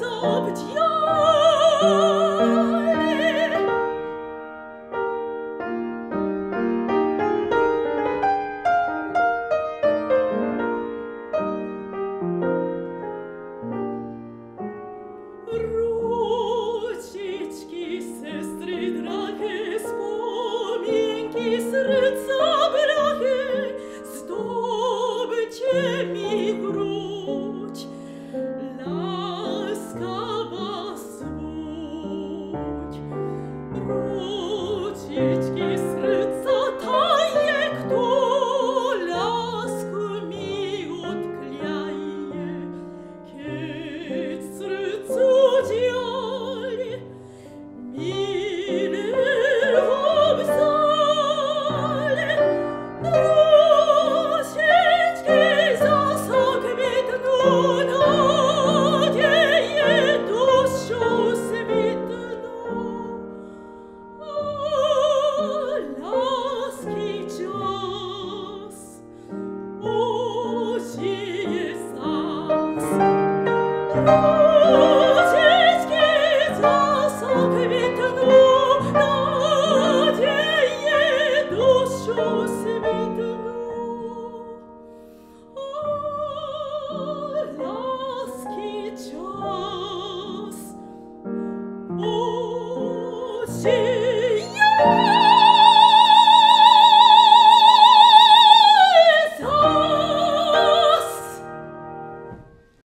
Sabtier See you.